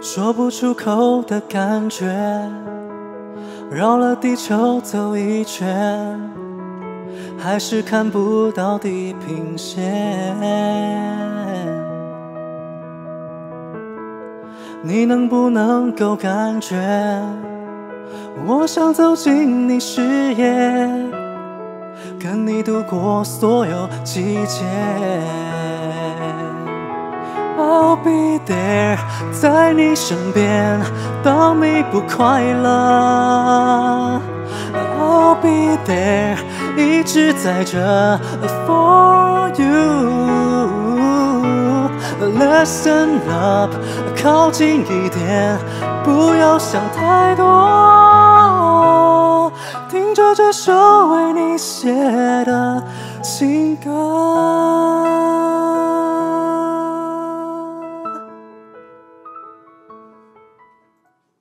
说不出口的感觉，绕了地球走一圈，还是看不到地平线。你能不能够感觉，我想走进你视野，跟你度过所有季节。I'll be there，在你身边，当你不快乐。I'll be there，一直在这 for you。Listen up，靠近一点，不要想太多，听着这首为你写的情歌。